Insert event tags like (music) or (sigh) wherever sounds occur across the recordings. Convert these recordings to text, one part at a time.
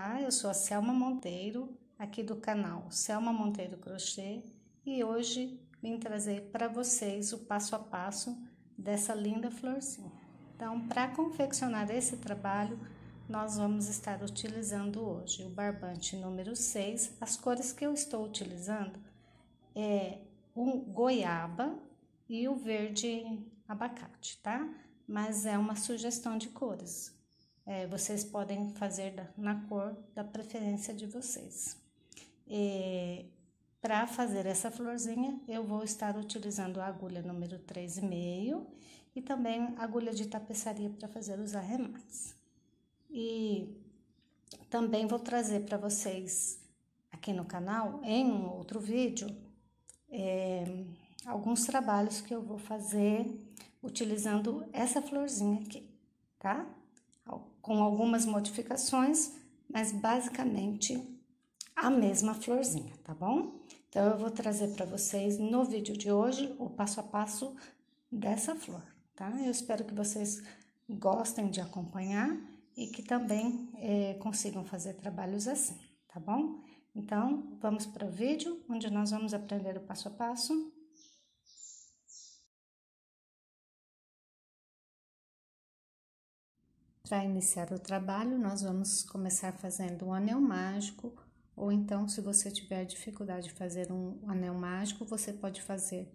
Olá, eu sou a Selma Monteiro, aqui do canal Selma Monteiro Crochê, e hoje vim trazer para vocês o passo a passo dessa linda florzinha. Então, para confeccionar esse trabalho, nós vamos estar utilizando hoje o barbante número 6. As cores que eu estou utilizando é o goiaba e o verde abacate, tá? Mas é uma sugestão de cores é, vocês podem fazer na cor da preferência de vocês. Para fazer essa florzinha, eu vou estar utilizando a agulha número 3,5 e também agulha de tapeçaria para fazer os arremates. E também vou trazer para vocês aqui no canal, em um outro vídeo, é, alguns trabalhos que eu vou fazer utilizando essa florzinha aqui, tá? Com algumas modificações, mas basicamente a mesma florzinha, tá bom? Então, eu vou trazer para vocês no vídeo de hoje o passo a passo dessa flor, tá? Eu espero que vocês gostem de acompanhar e que também é, consigam fazer trabalhos assim, tá bom? Então, vamos para o vídeo onde nós vamos aprender o passo a passo Para iniciar o trabalho, nós vamos começar fazendo um anel mágico, ou então, se você tiver dificuldade de fazer um anel mágico, você pode fazer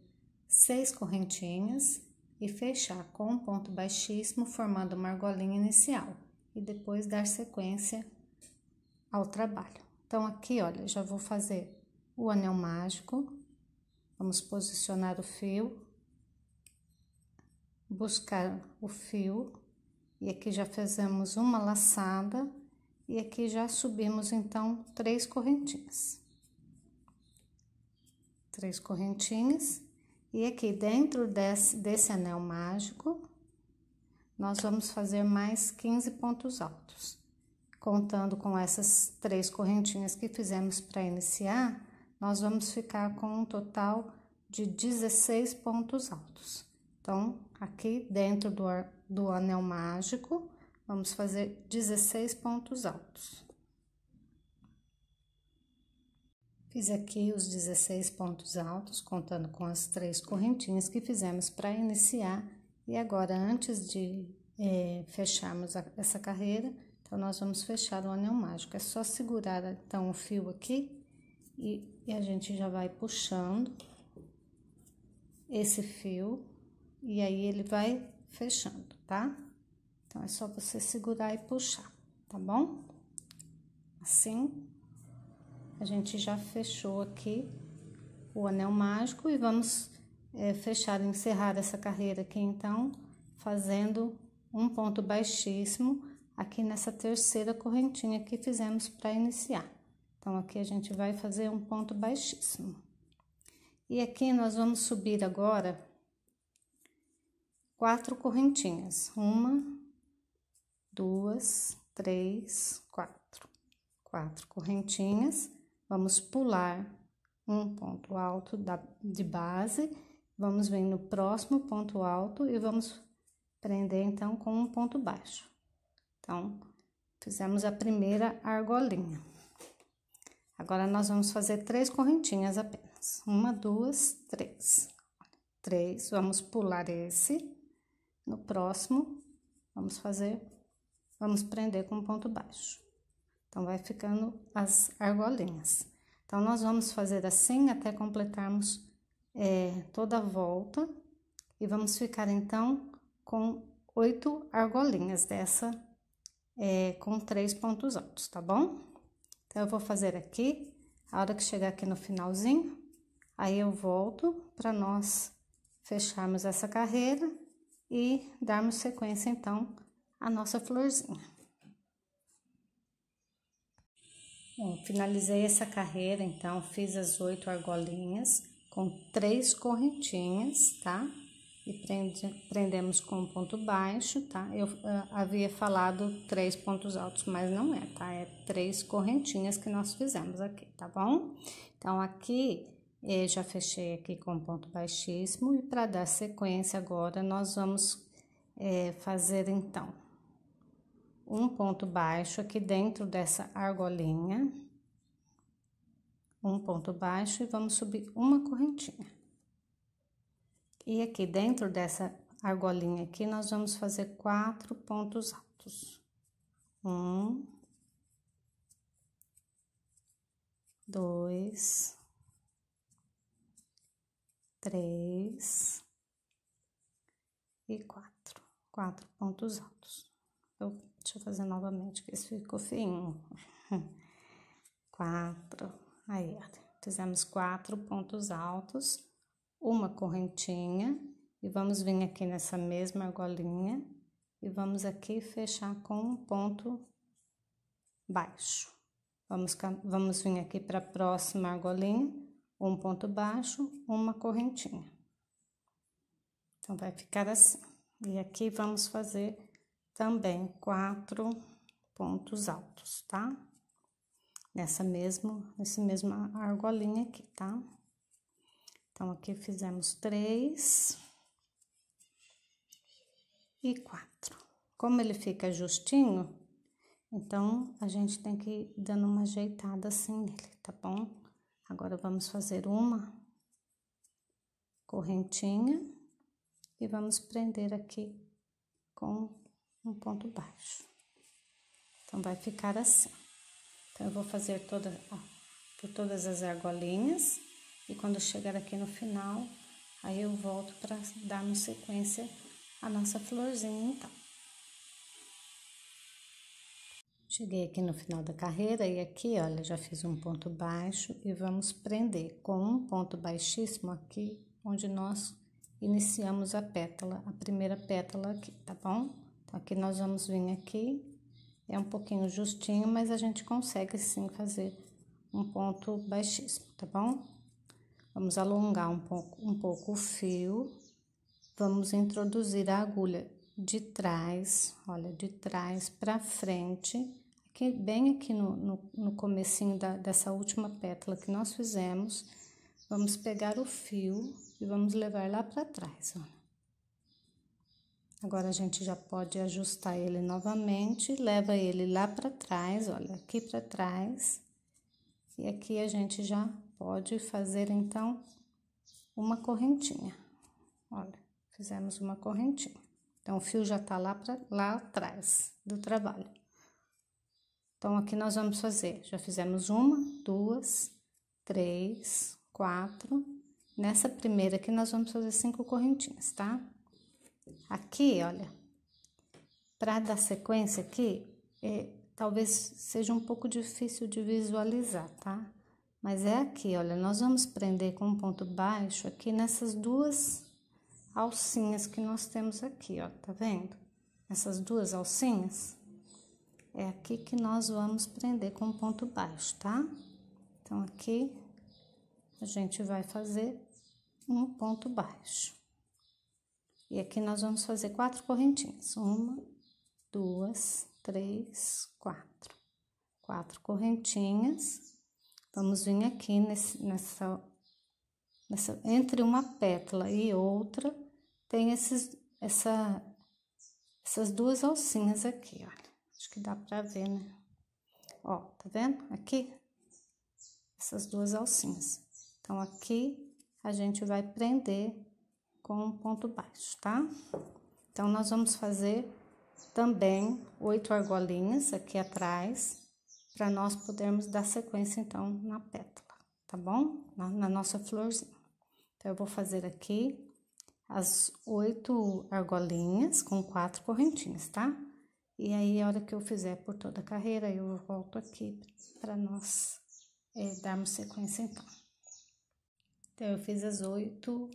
seis correntinhas e fechar com um ponto baixíssimo, formando uma argolinha inicial, e depois dar sequência ao trabalho. Então, aqui, olha, já vou fazer o anel mágico, vamos posicionar o fio, buscar o fio e aqui já fizemos uma laçada e aqui já subimos então três correntinhas. Três correntinhas e aqui dentro desse, desse anel mágico, nós vamos fazer mais 15 pontos altos. Contando com essas três correntinhas que fizemos para iniciar, nós vamos ficar com um total de 16 pontos altos. Então, aqui dentro do, do anel mágico, vamos fazer 16 pontos altos. Fiz aqui os 16 pontos altos, contando com as três correntinhas que fizemos para iniciar. E agora, antes de é, fecharmos a, essa carreira, então, nós vamos fechar o anel mágico. É só segurar, então, o fio aqui e, e a gente já vai puxando esse fio. E aí, ele vai fechando, tá? Então, é só você segurar e puxar, tá bom? Assim, a gente já fechou aqui o anel mágico e vamos é, fechar, encerrar essa carreira aqui, então, fazendo um ponto baixíssimo aqui nessa terceira correntinha que fizemos para iniciar. Então, aqui a gente vai fazer um ponto baixíssimo. E aqui nós vamos subir agora quatro correntinhas. Uma, duas, três, quatro. Quatro correntinhas. Vamos pular um ponto alto da, de base, vamos vir no próximo ponto alto e vamos prender então com um ponto baixo. Então, fizemos a primeira argolinha. Agora, nós vamos fazer três correntinhas apenas. Uma, duas, três. Três, vamos pular esse no próximo, vamos fazer, vamos prender com ponto baixo. Então, vai ficando as argolinhas. Então, nós vamos fazer assim até completarmos é, toda a volta e vamos ficar, então, com oito argolinhas dessa, é, com três pontos altos, tá bom? Então, eu vou fazer aqui, a hora que chegar aqui no finalzinho, aí eu volto para nós fecharmos essa carreira e darmos sequência, então, à nossa florzinha. Bom, finalizei essa carreira, então, fiz as oito argolinhas com três correntinhas, tá? E prende, prendemos com um ponto baixo, tá? Eu uh, havia falado três pontos altos, mas não é, tá? É três correntinhas que nós fizemos aqui, tá bom? Então, aqui e já fechei aqui com ponto baixíssimo e para dar sequência agora nós vamos é, fazer então um ponto baixo aqui dentro dessa argolinha. Um ponto baixo e vamos subir uma correntinha. E aqui dentro dessa argolinha aqui, nós vamos fazer quatro pontos altos. Um, dois, três e quatro. Quatro pontos altos. Eu, deixa eu fazer novamente, que esse ficou feinho. (laughs) Quatro. Aí, fizemos quatro pontos altos, uma correntinha, e vamos vir aqui nessa mesma argolinha, e vamos aqui fechar com um ponto baixo. Vamos, vamos vir aqui para a próxima argolinha, um ponto baixo, uma correntinha. Então, vai ficar assim. E aqui vamos fazer também quatro pontos altos, tá? Nessa mesmo, nesse mesma argolinha aqui, tá? Então, aqui fizemos três e quatro. Como ele fica justinho, então, a gente tem que ir dando uma ajeitada assim nele, tá bom? Agora, vamos fazer uma correntinha e vamos prender aqui com um ponto baixo. Então, vai ficar assim. Então, eu vou fazer toda, ó, por todas as argolinhas e quando chegar aqui no final, aí eu volto para darmos sequência a nossa florzinha, então. Cheguei aqui no final da carreira e aqui, olha, já fiz um ponto baixo e vamos prender com um ponto baixíssimo aqui, onde nós iniciamos a pétala, a primeira pétala aqui, tá bom? Então, aqui nós vamos vir aqui, é um pouquinho justinho, mas a gente consegue sim fazer um ponto baixíssimo, tá bom? Vamos alongar um pouco, um pouco o fio, vamos introduzir a agulha de trás, olha, de trás para frente, aqui, bem aqui no, no, no comecinho da, dessa última pétala que nós fizemos, vamos pegar o fio e vamos levar lá para trás. Agora, a gente já pode ajustar ele novamente, leva ele lá para trás, olha, aqui para trás. E aqui a gente já pode fazer, então, uma correntinha. Olha, fizemos uma correntinha. Então, o fio já tá lá, pra, lá atrás do trabalho. Então, aqui nós vamos fazer, já fizemos uma, duas, três, quatro. Nessa primeira aqui, nós vamos fazer cinco correntinhas, tá? Aqui, olha, para dar sequência aqui, é, talvez seja um pouco difícil de visualizar, tá? Mas é aqui, olha, nós vamos prender com um ponto baixo aqui nessas duas alcinhas que nós temos aqui, ó, tá vendo? Essas duas alcinhas, é aqui que nós vamos prender com ponto baixo, tá? Então, aqui, a gente vai fazer um ponto baixo. E aqui nós vamos fazer quatro correntinhas. Uma, duas, três, quatro. Quatro correntinhas. Vamos vir aqui nesse, nessa, nessa, entre uma pétala e outra, tem esses, essa, essas duas alcinhas aqui, olha. Acho que dá pra ver, né? Ó, tá vendo? Aqui, essas duas alcinhas. Então, aqui a gente vai prender com um ponto baixo, tá? Então, nós vamos fazer também oito argolinhas aqui atrás, para nós podermos dar sequência, então, na pétala, tá bom? Na, na nossa florzinha. Então, eu vou fazer aqui as oito argolinhas com quatro correntinhas, tá? E aí, a hora que eu fizer por toda a carreira, eu volto aqui para nós é, darmos sequência, então. Então, eu fiz as oito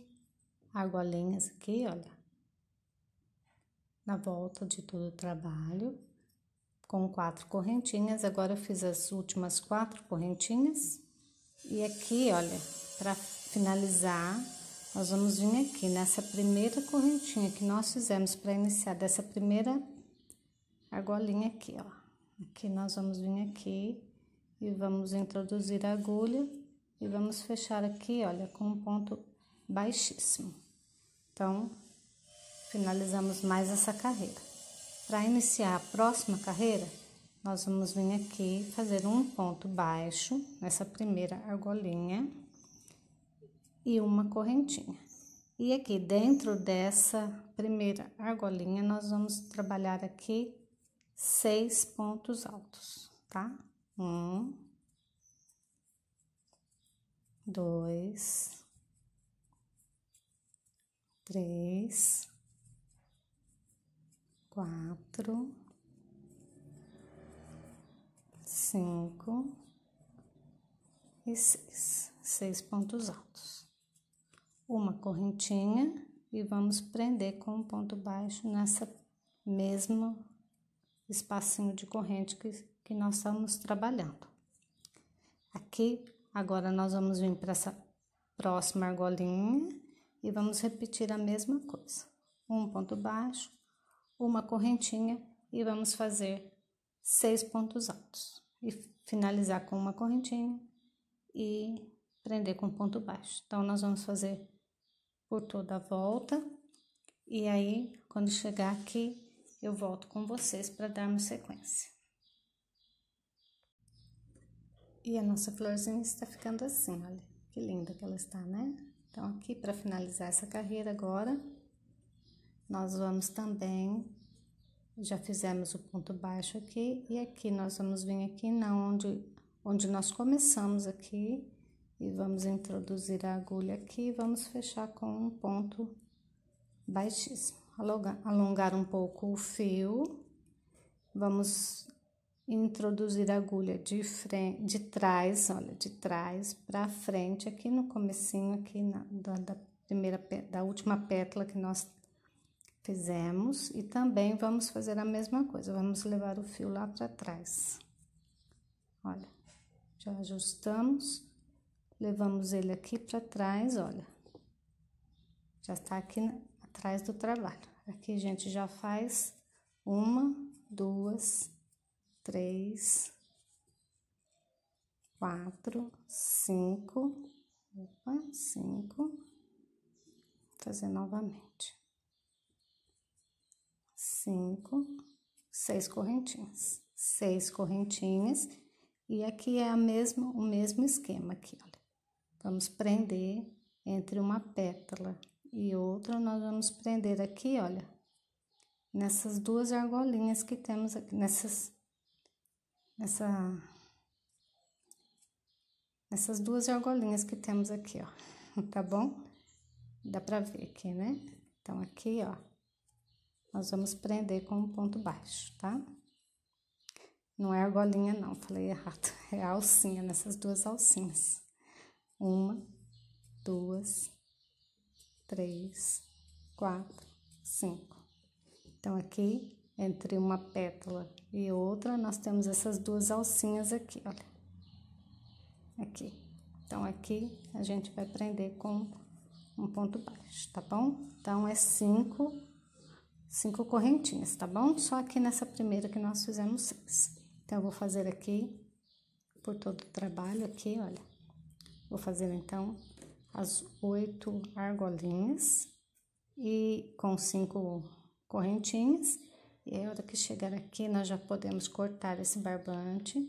argolinhas aqui, olha. Na volta de todo o trabalho, com quatro correntinhas. Agora, eu fiz as últimas quatro correntinhas. E aqui, olha, para finalizar, nós vamos vir aqui nessa primeira correntinha que nós fizemos para iniciar dessa primeira argolinha aqui, ó. Aqui nós vamos vir aqui e vamos introduzir a agulha e vamos fechar aqui, olha, com um ponto baixíssimo. Então, finalizamos mais essa carreira. Para iniciar a próxima carreira, nós vamos vir aqui fazer um ponto baixo nessa primeira argolinha e uma correntinha. E aqui dentro dessa primeira argolinha, nós vamos trabalhar aqui seis pontos altos, tá? Um, dois, três, quatro, cinco e seis, seis pontos altos. Uma correntinha e vamos prender com um ponto baixo nessa mesmo espacinho de corrente que, que nós estamos trabalhando. Aqui, agora nós vamos vir para essa próxima argolinha e vamos repetir a mesma coisa. Um ponto baixo, uma correntinha e vamos fazer seis pontos altos e finalizar com uma correntinha e prender com ponto baixo. Então, nós vamos fazer por toda a volta e aí, quando chegar aqui, eu volto com vocês para darmos sequência. E a nossa florzinha está ficando assim, olha, que linda que ela está, né? Então, aqui, para finalizar essa carreira agora, nós vamos também já fizemos o ponto baixo aqui e aqui nós vamos vir aqui na onde onde nós começamos aqui e vamos introduzir a agulha aqui vamos fechar com um ponto baixíssimo alongar, um pouco o fio vamos introduzir a agulha de frente de trás olha de trás para frente aqui no comecinho aqui na, da, da primeira da última pétala que nós fizemos e também vamos fazer a mesma coisa, vamos levar o fio lá para trás. Olha, já ajustamos, levamos ele aqui para trás, olha. Já está aqui atrás do trabalho. Aqui a gente já faz uma, duas, três, quatro, cinco, opa, cinco, fazer novamente cinco, seis correntinhas, seis correntinhas, e aqui é a mesma, o mesmo esquema aqui, olha. Vamos prender entre uma pétala e outra, nós vamos prender aqui, olha, nessas duas argolinhas que temos aqui, nessas, nessa, nessas duas argolinhas que temos aqui, ó, (laughs) tá bom? Dá pra ver aqui, né? Então, aqui, ó, nós vamos prender com um ponto baixo, tá? Não é argolinha, não, falei errado. (laughs) É alcinha, nessas duas alcinhas. Uma, duas, três, quatro, cinco. Então, aqui, entre uma pétala e outra, nós temos essas duas alcinhas aqui, olha. Aqui. Então, aqui, a gente vai prender com um ponto baixo, tá bom? Então, é cinco cinco correntinhas, tá bom? Só aqui nessa primeira que nós fizemos seis. Então, eu vou fazer aqui, por todo o trabalho aqui, olha. Vou fazer, então, as oito argolinhas e com cinco correntinhas. E a hora que chegar aqui, nós já podemos cortar esse barbante,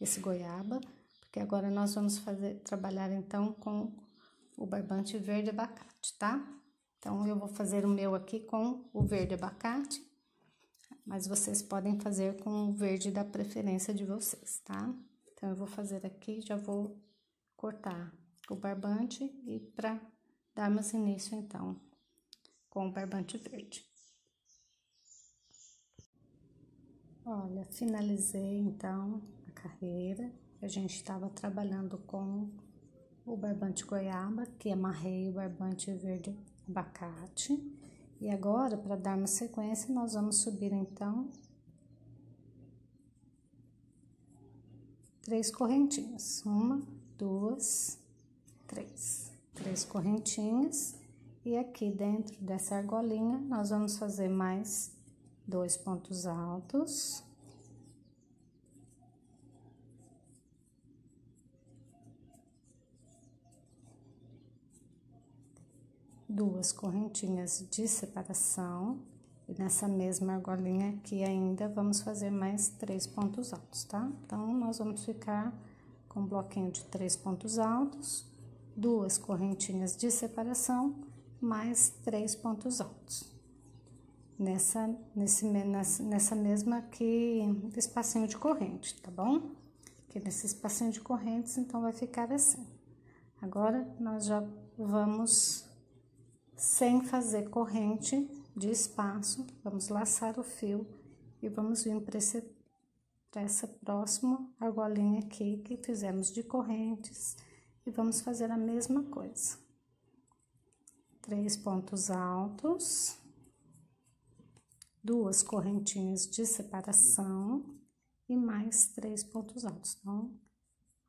esse goiaba, porque agora nós vamos fazer, trabalhar, então, com o barbante verde abacate, tá? Então, eu vou fazer o meu aqui com o verde abacate, mas vocês podem fazer com o verde da preferência de vocês, tá? Então, eu vou fazer aqui, já vou cortar o barbante e para darmos início, então, com o barbante verde. Olha, finalizei, então, a carreira. A gente estava trabalhando com o barbante goiaba, que amarrei o barbante verde abacate. E agora, para dar uma sequência, nós vamos subir então três correntinhas. Uma, duas, três. Três correntinhas. E aqui dentro dessa argolinha, nós vamos fazer mais dois pontos altos. duas correntinhas de separação E nessa mesma argolinha aqui ainda, vamos fazer mais três pontos altos, tá? Então, nós vamos ficar com um bloquinho de três pontos altos, duas correntinhas de separação, mais três pontos altos. Nessa, nesse, nessa, mesma aqui, espacinho de corrente, tá bom? Aqui nesse espacinho de correntes, então, vai ficar assim. Agora, nós já vamos, sem fazer corrente, de espaço, vamos laçar o fio e vamos vir para essa próxima argolinha aqui que fizemos de correntes e vamos fazer a mesma coisa. Três pontos altos, duas correntinhas de separação e mais três pontos altos. Então,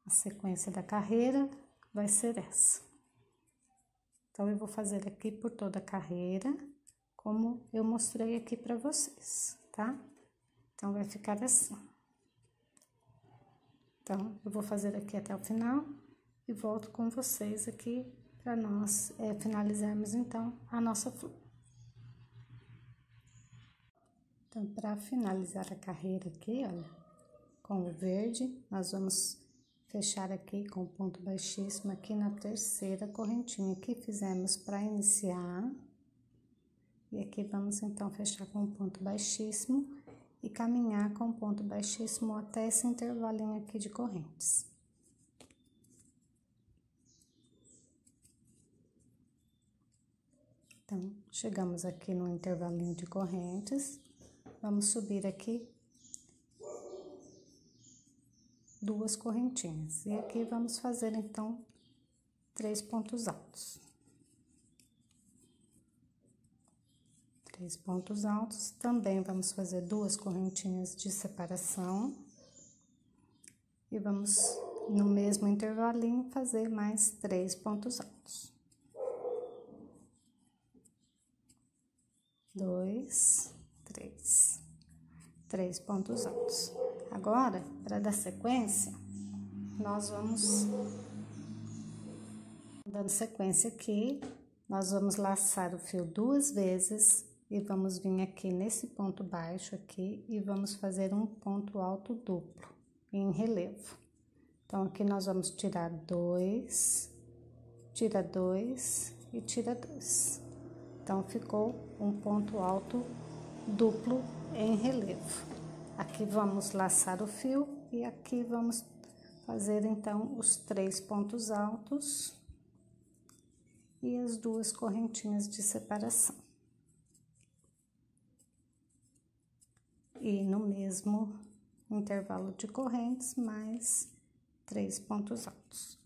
a sequência da carreira vai ser essa. Então, eu vou fazer aqui por toda a carreira como eu mostrei aqui para vocês, tá? Então, vai ficar assim. Então, eu vou fazer aqui até o final e volto com vocês aqui para nós é, finalizarmos, então, a nossa flor. Então, para finalizar a carreira aqui, olha, com o verde, nós vamos fechar aqui com ponto baixíssimo aqui na terceira correntinha que fizemos para iniciar. E aqui vamos então fechar com ponto baixíssimo e caminhar com ponto baixíssimo até esse intervalinho aqui de correntes. Então, chegamos aqui no intervalinho de correntes, vamos subir aqui duas correntinhas. E aqui vamos fazer, então, três pontos altos. três pontos altos. Também vamos fazer duas correntinhas de separação. E vamos, no mesmo intervalinho, fazer mais três pontos altos. Dois, três. Três pontos altos. Agora, para dar sequência, nós vamos dando sequência aqui, nós vamos laçar o fio duas vezes e vamos vir aqui nesse ponto baixo aqui e vamos fazer um ponto alto duplo em relevo. Então, aqui nós vamos tirar dois, tira dois e tira dois. Então, ficou um ponto alto duplo em relevo. Aqui vamos laçar o fio e aqui vamos fazer, então, os três pontos altos e as duas correntinhas de separação. e no mesmo intervalo de correntes, mais três pontos altos.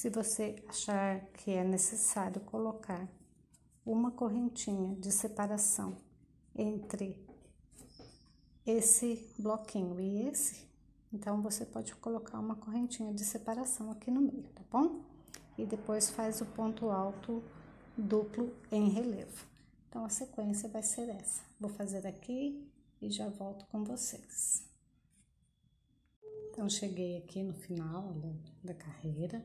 Se você achar que é necessário colocar uma correntinha de separação entre esse bloquinho e esse, então você pode colocar uma correntinha de separação aqui no meio, tá bom? E depois faz o ponto alto duplo em relevo. Então, a sequência vai ser essa. Vou fazer aqui e já volto com vocês. Então, cheguei aqui no final da, da carreira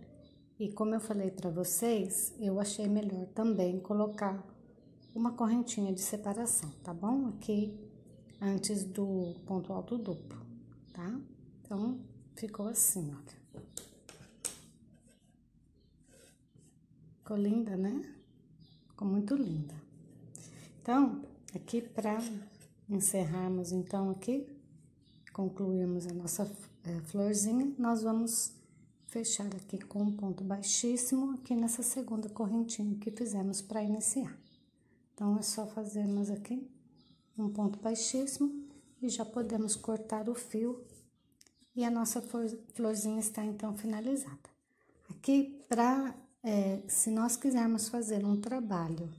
e como eu falei para vocês, eu achei melhor também colocar uma correntinha de separação, tá bom? Aqui antes do ponto alto duplo, tá? Então, ficou assim, olha. Ficou linda, né? Ficou muito linda. Então, aqui para encerrarmos, então, aqui, concluirmos a nossa é, florzinha, nós vamos fechar aqui com um ponto baixíssimo aqui nessa segunda correntinha que fizemos para iniciar. Então, é só fazermos aqui um ponto baixíssimo e já podemos cortar o fio e a nossa florzinha está então finalizada. Aqui, para, é, se nós quisermos fazer um trabalho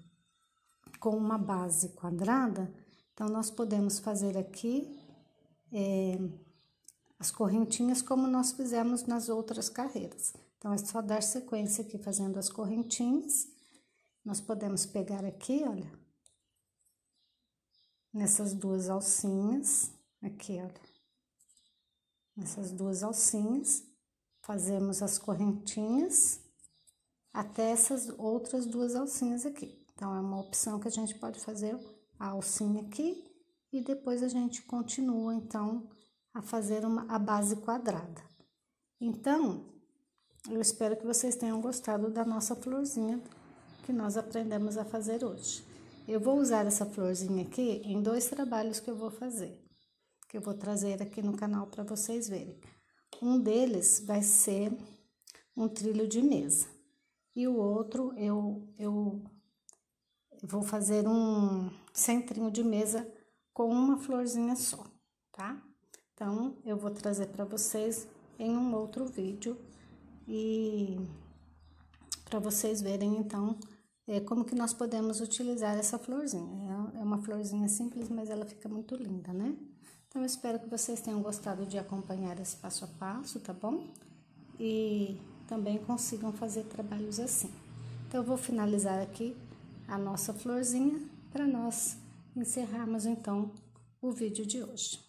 com uma base quadrada, então nós podemos fazer aqui é, as correntinhas como nós fizemos nas outras carreiras. Então, é só dar sequência aqui fazendo as correntinhas. Nós podemos pegar aqui, olha, nessas duas alcinhas, aqui, olha, nessas duas alcinhas, fazemos as correntinhas até essas outras duas alcinhas aqui. Então, é uma opção que a gente pode fazer a alcinha aqui e depois a gente continua, então, a fazer uma, a base quadrada. Então, eu espero que vocês tenham gostado da nossa florzinha que nós aprendemos a fazer hoje. Eu vou usar essa florzinha aqui em dois trabalhos que eu vou fazer, que eu vou trazer aqui no canal para vocês verem. Um deles vai ser um trilho de mesa e o outro eu, eu vou fazer um centrinho de mesa com uma florzinha só, tá? Então, eu vou trazer para vocês em um outro vídeo e para vocês verem, então, é, como que nós podemos utilizar essa florzinha. É, é uma florzinha simples, mas ela fica muito linda, né? Então, eu espero que vocês tenham gostado de acompanhar esse passo a passo, tá bom? E também consigam fazer trabalhos assim. Então, eu vou finalizar aqui a nossa florzinha para nós encerrarmos então o vídeo de hoje.